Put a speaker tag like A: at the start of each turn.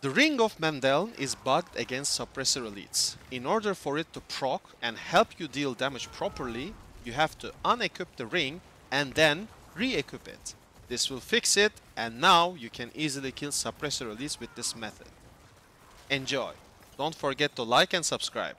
A: The Ring of Mendeln is bugged against suppressor elites. In order for it to proc and help you deal damage properly, you have to unequip the ring and then re-equip it. This will fix it and now you can easily kill suppressor elites with this method. Enjoy! Don't forget to like and subscribe.